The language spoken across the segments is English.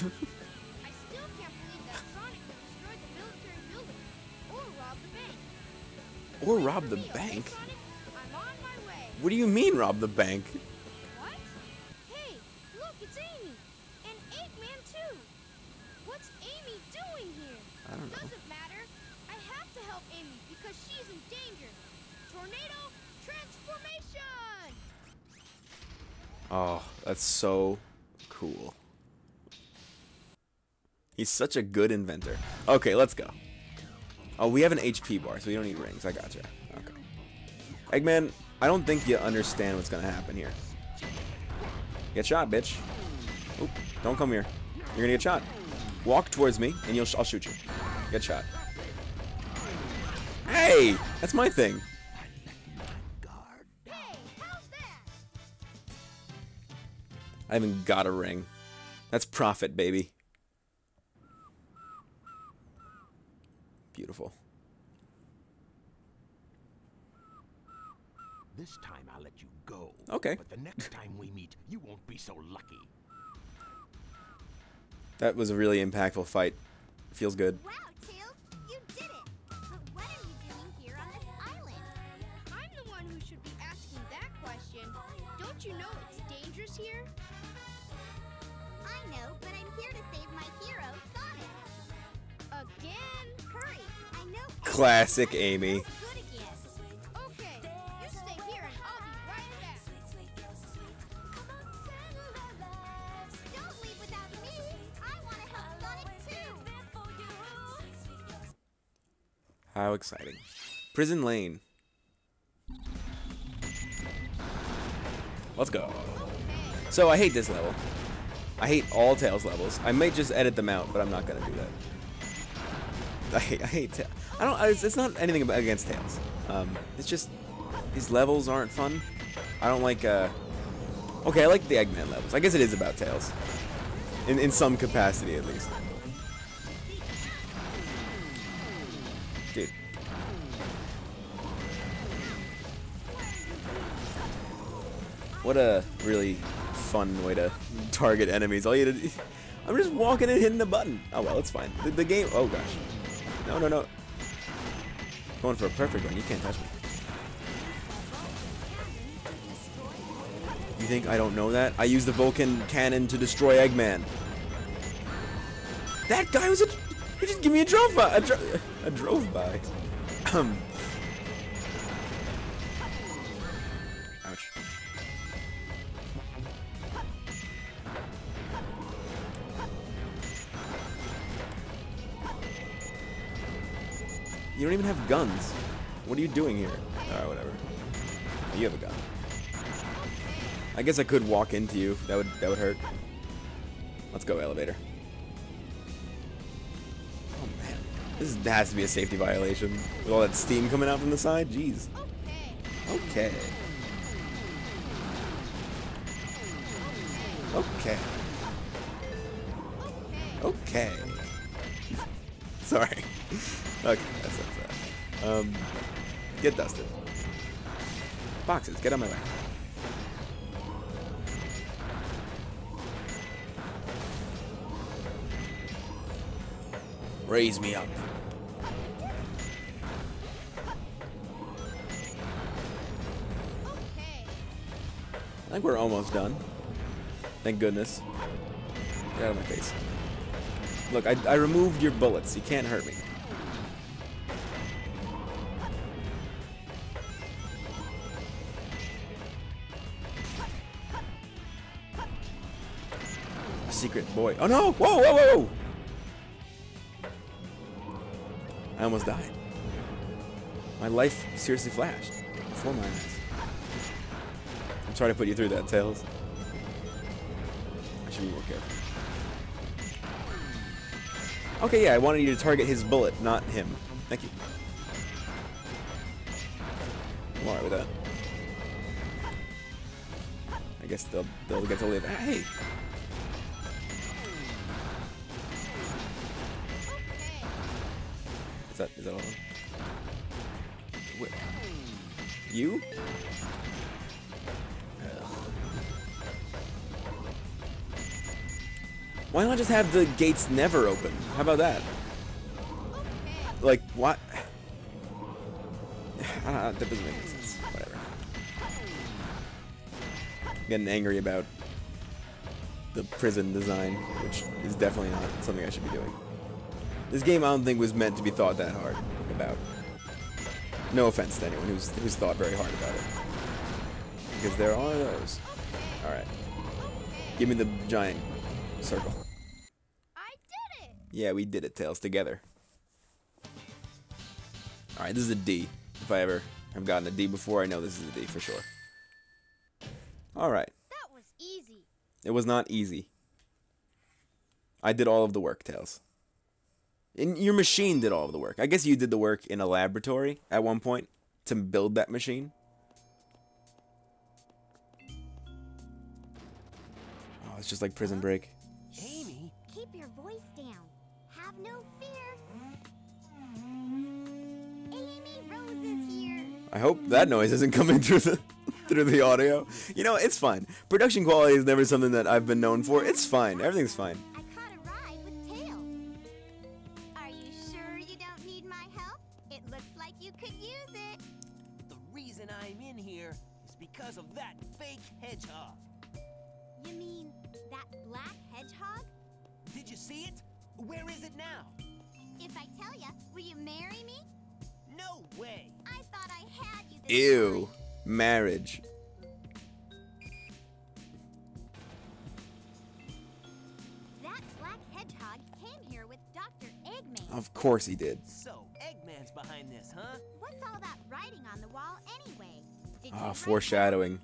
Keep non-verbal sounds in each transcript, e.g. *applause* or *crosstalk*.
*laughs* or robbed the bank. or rob the For me, okay, bank. Sonic? I'm on my way. What do you mean rob the bank? What? Hey, look, it's Amy. And Eggman too. What's Amy doing here? I don't know. Doesn't matter. I have to help Amy because she's in danger. Tornado transformation! Oh, that's so cool. He's such a good inventor. Okay, let's go. Oh, we have an HP bar, so we don't need rings. I gotcha. Okay. Eggman, I don't think you understand what's gonna happen here. Get shot, bitch. Oop, don't come here. You're gonna get shot. Walk towards me, and you'll sh I'll shoot you. Get shot. Hey, that's my thing. I haven't got a ring. That's profit, baby. Beautiful. This time I'll let you go. Okay. But the next time we meet, you won't be so lucky. That was a really impactful fight. Feels good. Wow, Tails, you did it! But what are you doing here on this island? I'm the one who should be asking that question. Don't you know it's dangerous here? I know, but I'm here to save my hero, Sonic Amy. How exciting. Prison Lane. Let's go. So I hate this level. I hate all Tails levels. I might just edit them out, but I'm not gonna do that. *laughs* I hate, I hate Ta- I don't. It's, it's not anything against Tails. Um, it's just these levels aren't fun. I don't like. Uh, okay, I like the Eggman levels. I guess it is about Tails, in in some capacity at least. Dude. What a really fun way to target enemies. All you to do, *laughs* I'm just walking and hitting the button. Oh well, it's fine. The, the game. Oh gosh. No, no, no. Going for a perfect one. You can't touch me. You think I don't know that? I used the Vulcan cannon to destroy Eggman. That guy was a. He just give me a drove by. A, dro a drove by. *clears throat* Um, don't even have guns. What are you doing here? Alright, whatever. You have a gun. I guess I could walk into you. That would that would hurt. Let's go, elevator. Oh man. This has to be a safety violation. With all that steam coming out from the side? Jeez. Okay. Okay. Okay. *laughs* *laughs* Okay. Sorry. Okay. Um, get dusted. Boxes, get on my way. Raise me up. I think we're almost done. Thank goodness. Get out of my face. Look, I, I removed your bullets. You can't hurt me. Secret boy. Oh no! Whoa, whoa, whoa! I almost died. My life seriously flashed before my eyes. I'm sorry to put you through that, Tails. I should be more careful. Okay, yeah, I wanted you to target his bullet, not him. Thank you. I'm alright with that. I guess they'll they'll get to live. Hey! That is that all? You? Why not I just have the gates never open? How about that? Like, what? *sighs* That doesn't make any sense. Whatever. Getting angry about the prison design, which is definitely not something I should be doing. This game I don't think was meant to be thought that hard about. No offense to anyone who's who's thought very hard about it. Because there are those. Alright. Give me the giant circle. I did it. Yeah, we did it, Tails, together. Alright, this is a D. If I ever have gotten a D before, I know this is a D for sure. Alright. That was easy. It was not easy. I did all of the work, Tails. And your machine did all of the work. I guess you did the work in a laboratory at one point to build that machine. Oh, it's just like Prison Break. Amy? Keep your voice down. Have no fear. Amy Rose is here. I hope that noise isn't coming *laughs* through the through the audio. You know, it's fine. Production quality is never something that I've been known for. It's fine. Everything's fine. See it? Where is it now? If I tell ya, will you marry me? No way! I thought I had you this Ew. time. Marriage. That black hedgehog came here with Dr. Eggman. Of course he did. So, Eggman's behind this, huh? What's all that writing on the wall anyway? Did Ah, write foreshadowing.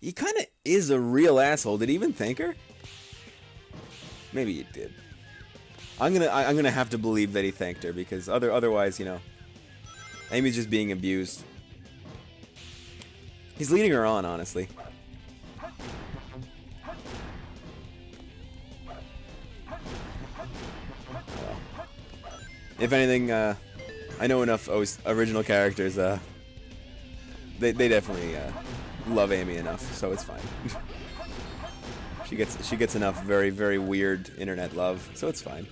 He kind of is a real asshole. Did he even thank her? Maybe he did. I'm gonna I, I'm gonna have to believe that he thanked her because other otherwise, you know, Amy's just being abused. He's leading her on, honestly. If anything, uh, I know enough original characters. Uh, they they definitely uh, love Amy enough, so it's fine. *laughs* she gets she gets enough very very weird internet love, so it's fine.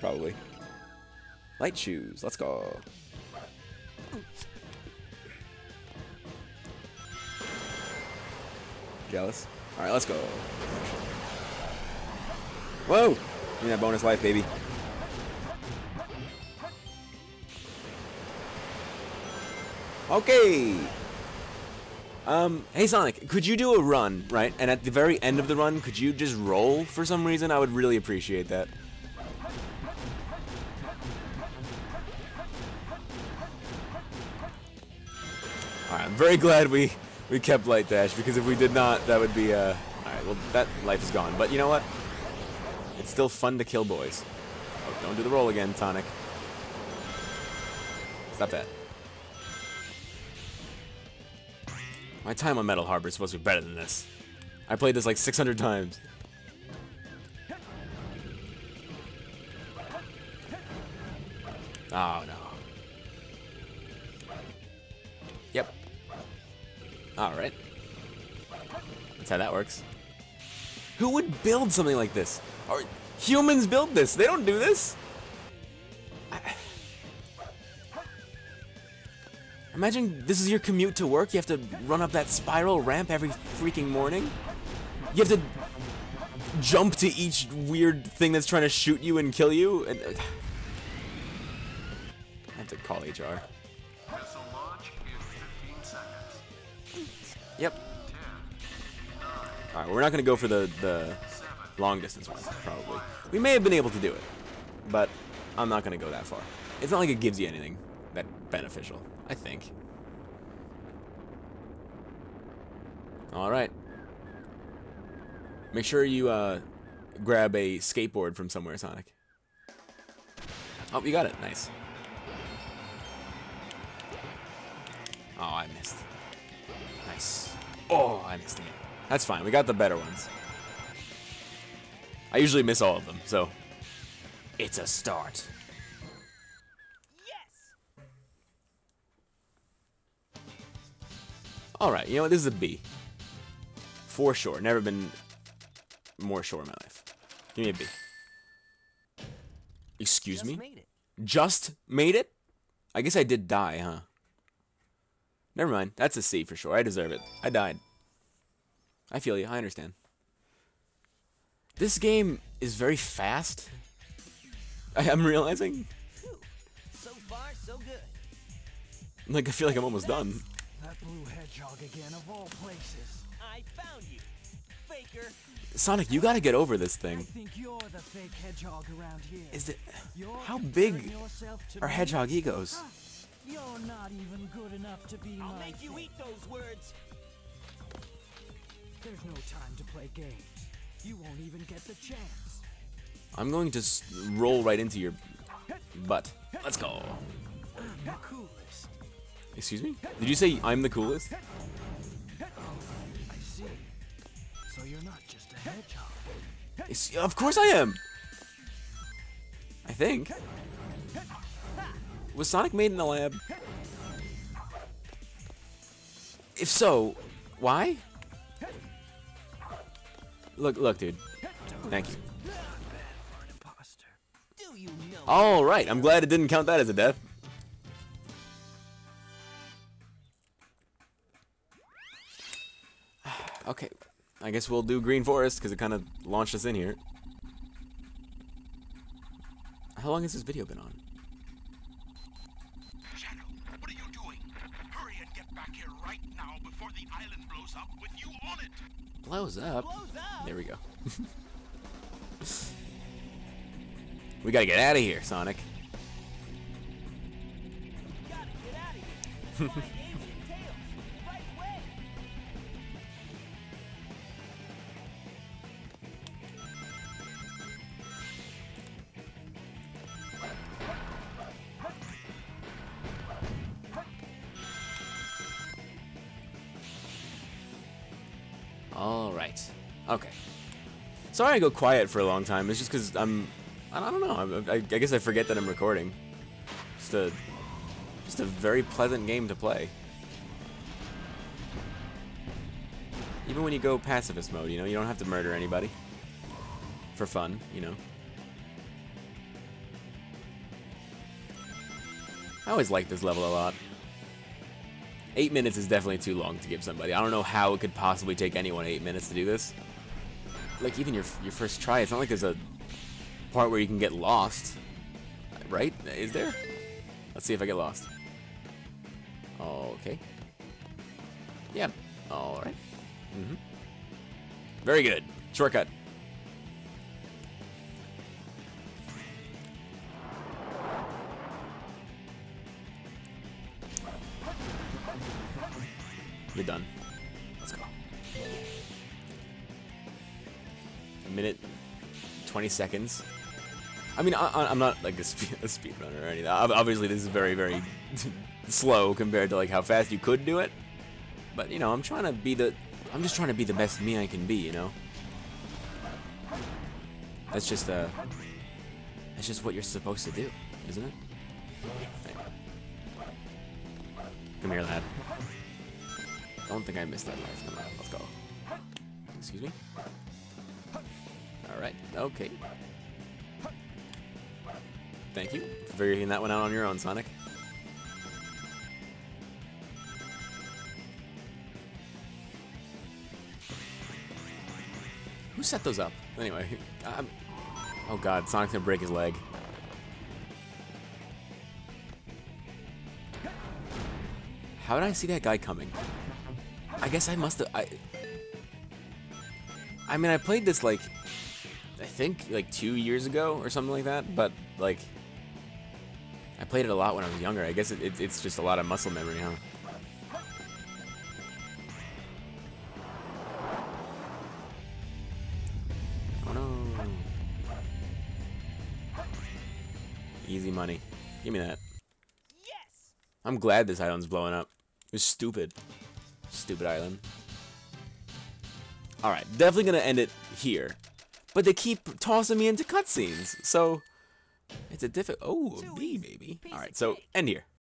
Probably. Light shoes. Let's go. Jealous? Alright, let's go. Whoa! Give me that bonus life, baby. Okay. Um, hey Sonic, could you do a run, right? And at the very end of the run, could you just roll for some reason? I would really appreciate that. Alright, I'm very glad we, we kept Light Dash, because if we did not, that would be, uh... Alright, well, that life is gone. But you know what? It's still fun to kill boys. Oh, don't do the roll again, Sonic. Stop that. My time on Metal Harbor is supposed to be better than this. I played this like 600 times. Oh no. Yep. Alright. That's how that works. Who would build something like this? Or humans build this? They don't do this. Imagine this is your commute to work. You have to run up that spiral ramp every freaking morning. You have to jump to each weird thing that's trying to shoot you and kill you. And, uh, I have to call HR. Missile launch in 15 seconds. Yep. All right, we're not gonna go for the the long distance one, probably. We may have been able to do it, but I'm not gonna go that far. It's not like it gives you anything that beneficial. I think. All right. Make sure you uh, grab a skateboard from somewhere, Sonic. Oh, you got it. Nice. Oh, I missed. Nice. Oh, I missed again. That's fine. We got the better ones. I usually miss all of them, so it's a start. Alright, you know what? This is a B. For sure. Never been more sure in my life. Give me a B. Excuse Just me? made. Just made it? I guess I did die, huh? Never mind. That's a C for sure. I deserve it. I died. I feel you. I understand. This game is very fast. *laughs* I am realizing. So far, so good. Like, I feel like I'm almost done. That blue hedgehog again, of all places. I found you, faker. Sonic, you gotta get over this I thing. think you're the fake hedgehog around here. Is it. You're How big yourself to are me? hedgehog egos? Huh. You're not even good enough to be I'll my make you fake. eat those words. There's no time to play games. You won't even get the chance. I'm going to s- roll right into your butt. Let's go. I'm the coolest. Excuse me? Did you say I'm the coolest? So you're not just a hedgehog. It's- of course I am. I think. Was Sonic made in the lab? If so, why? Look, look, dude. Thank you. For an imposter. Do you know? All right, I'm glad it didn't count that as a death. Guess we'll do Green Forest because it kind of launched us in here. How long has this video been on? Shadow, what are you doing? Hurry and get back here right now before the island blows up with you on it. Blows up. Blows up. There we go. *laughs* we gotta get out of here, Sonic. *laughs* *laughs* Okay. Sorry I go quiet for a long time. It's just because I'm. I don't know. I, I, guess I forget that I'm recording. Just a. Just a very pleasant game to play. Even when you go pacifist mode, you know, you don't have to murder anybody. For fun, you know. I always like this level a lot. Eight minutes is definitely too long to give somebody. I don't know how it could possibly take anyone eight minutes to do this. Like even your your first try, it's not like there's a part where you can get lost, right? Is there? Let's see if I get lost. Okay. Yeah. All right. Mhm. Very good. Shortcut. Seconds. I mean, I, I'm not like a, speed, *laughs* a speedrunner or anything. Obviously, this is very, very *laughs* slow compared to like how fast you could do it. But you know, I'm trying to be the, I'm just trying to be the best me I can be. You know. That's just uh, that's just what you're supposed to do, isn't it? Come here, lad. Don't think I missed that life. Come on, let's go. Excuse me? Alright, okay. Thank you for figuring that one out on your own, Sonic. Who set those up? Anyway, *laughs* I'm... Oh god, Sonic's gonna break his leg. How did I see that guy coming? I guess I must have. I. I mean, I played this like, I think like two years ago or something like that. But like, I played it a lot when I was younger. I guess it, it, it's just a lot of muscle memory, huh? Oh no! Easy money. Give me that. Yes. I'm glad this island's blowing up. It was stupid. Stupid island. Alright, definitely gonna end it here. But they keep tossing me into cutscenes, so it's a difficult. Oh, B easy. baby. Alright, so end here.